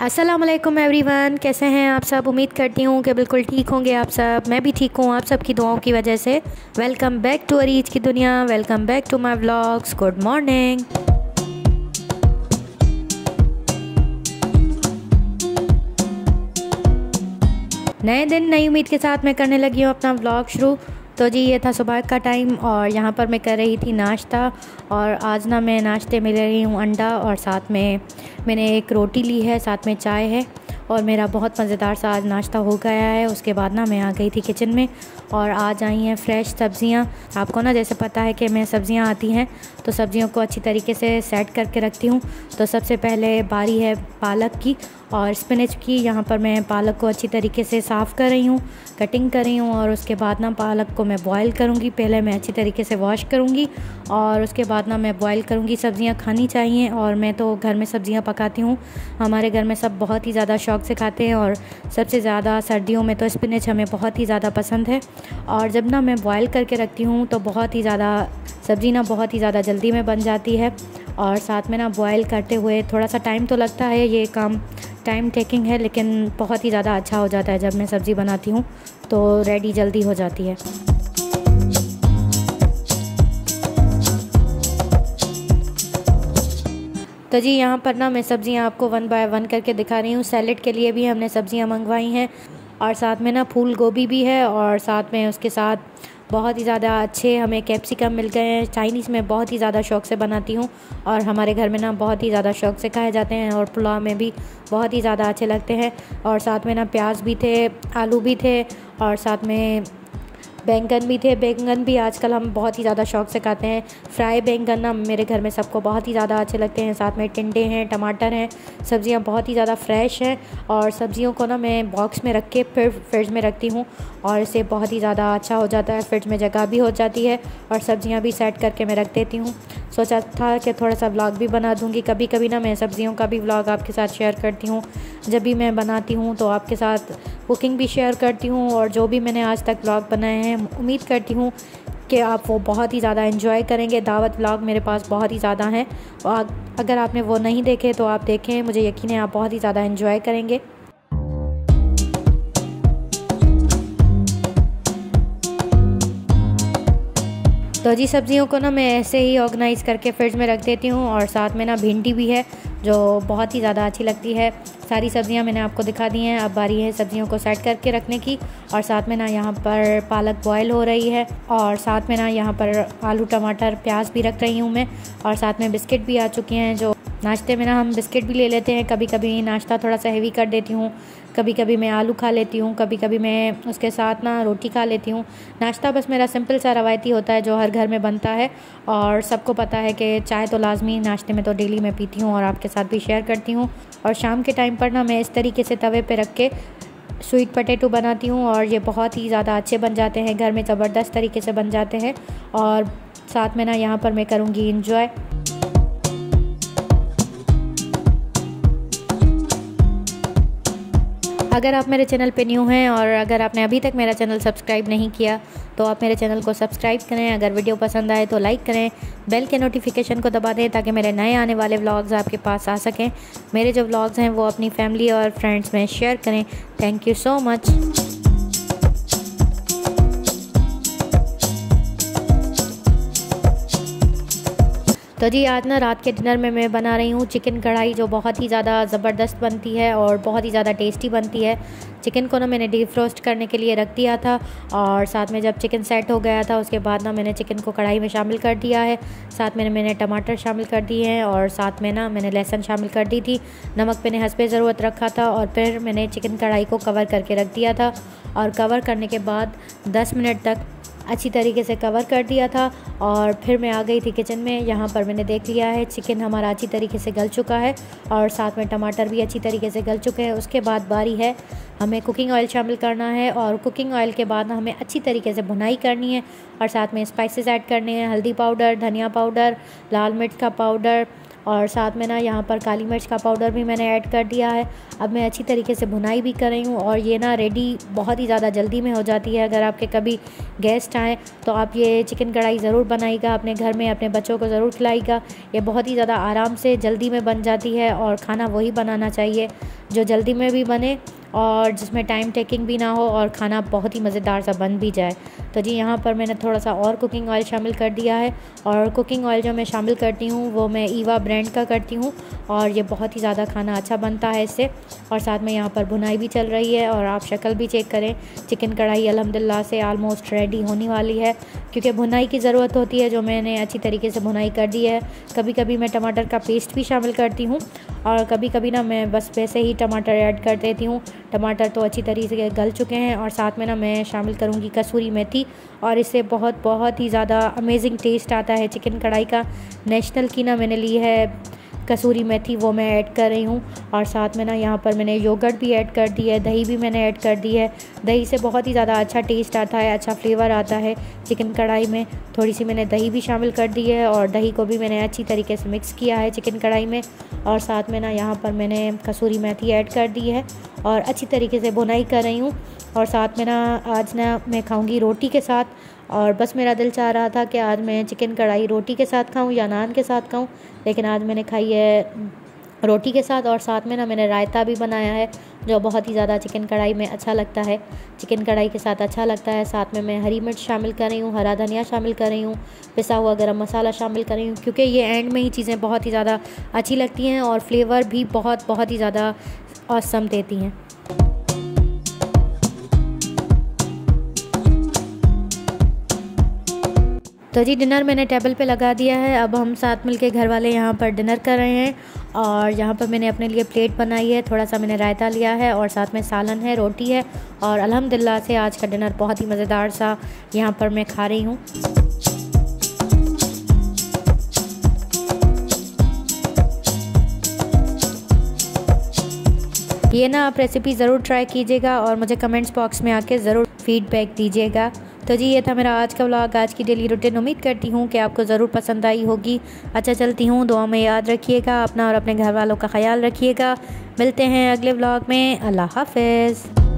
वालेकुम एवरीवन कैसे हैं आप सब? उम्मीद करती हूँ कि बिल्कुल ठीक होंगे आप सब। मैं भी ठीक हूँ आप सबकी दुआओं की वजह से। वेलकम बैक टू अरीज की दुनिया। Welcome back to my vlogs good morning नए दिन, नई उम्मीद के साथ मैं करने लगी हूँ अपना व्लॉग शुरू। तो जी, ये था सुबह का टाइम और यहाँ पर मैं कर रही थी नाश्ता और आज ना मैं नाश्ते में ले रही हूँ अंडा और साथ में मैंने एक रोटी ली है, साथ में चाय है और मेरा बहुत मज़ेदार सा आज नाश्ता हो गया है। उसके बाद ना मैं आ गई थी किचन में और आज आई हैं फ्रेश सब्ज़ियाँ। आपको ना जैसे पता है कि मैं सब्ज़ियाँ आती हैं तो सब्ज़ियों को अच्छी तरीके से सेट करके रखती हूँ। तो सबसे पहले बारी है पालक की और स्पिनच की यहाँ पर मैं पालक को अच्छी तरीके से साफ़ कर रही हूँ कटिंग कर रही हूँ और उसके बाद ना पालक को मैं बॉईल करूँगी। पहले मैं अच्छी तरीके से वॉश करूँगी और उसके बाद ना मैं बॉईल करूँगी। सब्ज़ियाँ खानी चाहिए और मैं तो घर में सब्ज़ियाँ पकाती हूँ। हमारे घर में सब बहुत ही ज़्यादा शौक से खाते हैं और सबसे ज़्यादा सर्दियों में तो स्पिनच हमें बहुत ही ज़्यादा पसंद है। और जब ना मैं बॉयल करके रखती हूँ तो बहुत ही ज़्यादा सब्ज़ी ना बहुत ही ज़्यादा जल्दी में बन जाती है और साथ में ना बॉयल करते हुए थोड़ा सा टाइम तो लगता है ये काम टाइम टेकिंग है, लेकिन बहुत ही ज़्यादा अच्छा हो जाता है जब मैं सब्ज़ी बनाती हूँ तो रेडी जल्दी हो जाती है। तो जी, यहाँ पर ना मैं सब्ज़ियाँ आपको वन बाय वन करके दिखा रही हूँ। सैलेड के लिए भी हमने सब्ज़ियाँ मंगवाई हैं, और साथ में ना फूल गोभी भी है, और साथ में उसके साथ बहुत ही ज़्यादा अच्छे हमें कैप्सिकम मिल गए हैं। चाइनीज़ में बहुत ही ज़्यादा शौक से बनाती हूँ और हमारे घर में ना बहुत ही ज़्यादा शौक से खाए जाते हैं और पुलाव में भी बहुत ही ज़्यादा अच्छे लगते हैं। और साथ में ना प्याज भी थे, आलू भी थे और साथ में बैंगन भी थे, बैंगन भी आजकल हम बहुत ही ज़्यादा शौक से खाते हैं। फ्राई बैंगन ना मेरे घर में सबको बहुत ही ज़्यादा अच्छे लगते हैं। साथ में टिंडे हैं, टमाटर हैं, सब्ज़ियाँ बहुत ही ज़्यादा फ्रेश हैं और सब्ज़ियों को ना मैं बॉक्स में रख के फिर फ्रिज में रखती हूँ और इसे बहुत ही ज़्यादा अच्छा हो जाता है, फ्रिज में जगह भी हो जाती है और सब्ज़ियाँ भी सेट करके मैं रख देती हूँ। सोचा था कि थोड़ा सा व्लॉग भी बना दूँगी। कभी कभी ना मैं सब्ज़ियों का भी व्लॉग आपके साथ शेयर करती हूँ। जब भी मैं बनाती हूँ तो आपके साथ कुकिंग भी शेयर करती हूँ और जो भी मैंने आज तक व्लॉग बनाए हैं, उम्मीद करती हूँ कि आप वो बहुत ही ज़्यादा इन्जॉय करेंगे। दावत व्लॉग मेरे पास बहुत ही ज़्यादा हैं। और अगर आपने वो नहीं देखे तो आप देखें। मुझे यकीन है आप बहुत ही ज़्यादा इन्जॉय करेंगे। तो जी, सब्ज़ियों को ना मैं ऐसे ही ऑर्गेनाइज़ करके फ्रिज में रख देती हूँ और साथ में ना भिंडी भी है, जो बहुत ही ज़्यादा अच्छी लगती है। सारी सब्ज़ियाँ मैंने आपको दिखा दी हैं। अब बारी है सब्ज़ियों को सेट करके रखने की और साथ में ना यहाँ पर पालक बॉयल हो रही है और साथ में ना यहाँ पर आलू, टमाटर, प्याज भी रख रही हूँ मैं और साथ में बिस्किट भी आ चुके हैं, जो नाश्ते में ना हम बिस्किट भी ले लेते हैं। कभी कभी नाश्ता थोड़ा सा हेवी कर देती हूँ। कभी कभी मैं आलू खा लेती हूँ। कभी कभी मैं उसके साथ ना रोटी खा लेती हूँ। नाश्ता बस मेरा सिंपल सा रवायती होता है जो हर घर में बनता है और सबको पता है कि चाय तो लाजमी नाश्ते में तो डेली मैं पीती हूँ और आपके साथ भी शेयर करती हूँ। और शाम के टाइम पर ना मैं इस तरीके से तवे पर रख के स्वीट पटेटो बनाती हूँ और ये बहुत ही ज़्यादा अच्छे बन जाते हैं। घर में ज़बरदस्त तरीके से बन जाते हैं और साथ में ना यहाँ पर मैं करूँगी इंजॉय अगर आप मेरे चैनल पे न्यू हैं और अगर आपने अभी तक मेरा चैनल सब्सक्राइब नहीं किया तो आप मेरे चैनल को सब्सक्राइब करें। अगर वीडियो पसंद आए तो लाइक करें, बेल के नोटिफिकेशन को दबा दें ताकि मेरे नए आने वाले व्लॉग्स आपके पास आ सकें। मेरे जो व्लॉग्स हैं वो अपनी फैमिली और फ्रेंड्स में शेयर करें। Thank you so much. तो जी, आज ना रात के डिनर में मैं बना रही हूँ चिकन कढ़ाई, जो बहुत ही ज़्यादा ज़बरदस्त बनती है और बहुत ही ज़्यादा टेस्टी बनती है। चिकन को ना मैंने डीप फ्रोस्ट करने के लिए रख दिया था और साथ में जब चिकन सेट हो गया था, उसके बाद ना मैंने चिकन को कढ़ाई में शामिल कर दिया है। साथ में मैंने टमाटर शामिल कर दिए हैं और साथ में ना मैंने लहसुन शामिल कर दी थी। नमक मैंने हंसपे ज़रूरत रखा था और फिर मैंने चिकन कढ़ाई को कवर करके रख दिया था और कवर करने के बाद दस मिनट तक अच्छी तरीके से कवर कर दिया था और फिर मैं आ गई थी किचन में। यहाँ पर मैंने देख लिया है चिकन हमारा अच्छी तरीके से गल चुका है और साथ में टमाटर भी अच्छी तरीके से गल चुके हैं। उसके बाद बारी है, हमें कुकिंग ऑयल शामिल करना है और कुकिंग ऑयल के बाद हमें अच्छी तरीके से भुनाई करनी है और साथ में स्पाइसेस ऐड करने हैं, हल्दी पाउडर धनिया पाउडर लाल मिर्च का पाउडर और साथ में ना यहाँ पर काली मिर्च का पाउडर भी मैंने ऐड कर दिया है। अब मैं अच्छी तरीके से भुनाई भी कर रही हूँ और ये ना रेडी बहुत ही ज़्यादा जल्दी में हो जाती है। अगर आपके कभी गेस्ट आएँ तो आप ये चिकन कढ़ाई ज़रूर बनाइएगा, अपने घर में, अपने बच्चों को ज़रूर खिलाइएगा। ये बहुत ही ज़्यादा आराम से जल्दी में बन जाती है और खाना वही बनाना चाहिए जो जल्दी में भी बने और जिसमें टाइम टेकिंग भी ना हो और खाना बहुत ही मज़ेदार सा बन भी जाए। तो जी, यहाँ पर मैंने थोड़ा सा और कुकिंग ऑयल शामिल कर दिया है और कुकिंग ऑयल जो मैं शामिल करती हूँ, वो मैं ईवा ब्रांड का करती हूँ और ये बहुत ही ज़्यादा खाना अच्छा बनता है इससे और साथ में यहाँ पर बुनाई भी चल रही है और आप शक्ल भी चेक करें चिकन कढ़ाई अलहमदिल्ला से आलमोस्ट रेडी होने वाली है क्योंकि बुनाई की ज़रूरत होती है, जो मैंने अच्छी तरीके से बुनाई कर दी है। कभी कभी मैं टमाटर का पेस्ट भी शामिल करती हूँ और कभी कभी ना मैं बस वैसे ही टमाटर ऐड कर देती हूँ। टमाटर तो अच्छी तरीके से गल चुके हैं और साथ में ना मैं शामिल करूँगी कसूरी मेथी और इससे बहुत बहुत ही ज़्यादा अमेजिंग टेस्ट आता है चिकन कढ़ाई का। नेशनल की ना मैंने ली है कसूरी मेथी, वो मैं ऐड कर रही हूँ। और साथ में ना यहाँ पर मैंने योगर्ट भी ऐड कर दी है, दही भी मैंने ऐड कर दी है। दही से बहुत ही ज़्यादा अच्छा टेस्ट आता है अच्छा फ्लेवर आता है चिकन कढ़ाई में। थोड़ी सी मैंने दही भी शामिल कर दी है और दही को भी मैंने अच्छी तरीके से मिक्स किया है चिकन कढ़ाई में। और साथ में ना यहाँ पर मैंने कसूरी मेथी ऐड कर दी है और अच्छी तरीके से बुनाई कर रही हूँ। और साथ में ना आज ना मैं खाऊँगी रोटी के साथ। और बस मेरा दिल चाह रहा था कि आज मैं चिकन कढ़ाई रोटी के साथ खाऊं या नान के साथ खाऊं, लेकिन आज मैंने खाई है रोटी के साथ। और साथ में ना मैंने रायता भी बनाया है, जो बहुत ही ज़्यादा चिकन कढ़ाई में अच्छा लगता है। चिकन कढ़ाई के साथ अच्छा लगता है। साथ में मैं हरी मिर्च शामिल कर रही हूँ, हरा धनिया शामिल कर रही हूँ, पिसा हुआ गरम मसाला शामिल कर रही हूँ, क्योंकि ये एंड में ही चीज़ें बहुत ही ज़्यादा अच्छी लगती हैं और फ्लेवर भी बहुत बहुत ही ज़्यादा औसम देती हैं। तो जी, डिनर मैंने टेबल पे लगा दिया है। अब हम साथ मिल के घर वाले यहाँ पर डिनर कर रहे हैं और यहाँ पर मैंने अपने लिए प्लेट बनाई है। थोड़ा सा मैंने रायता लिया है और साथ में सालन है, रोटी है और अल्हम्दुलिल्लाह से आज का डिनर बहुत ही मज़ेदार सा यहाँ पर मैं खा रही हूँ। ये ना आप रेसिपी ज़रूर ट्राई कीजिएगा और मुझे कमेंट्स बॉक्स में आके ज़रूर फीडबैक दीजिएगा। तो जी, ये था मेरा आज का व्लॉग आज की डेली रूटीन उम्मीद करती हूँ कि आपको ज़रूर पसंद आई होगी। अच्छा चलती हूँ। दुआ में याद रखिएगा। अपना और अपने घर वालों का ख्याल रखिएगा। मिलते हैं अगले व्लॉग में। अल्लाह हाफिज़।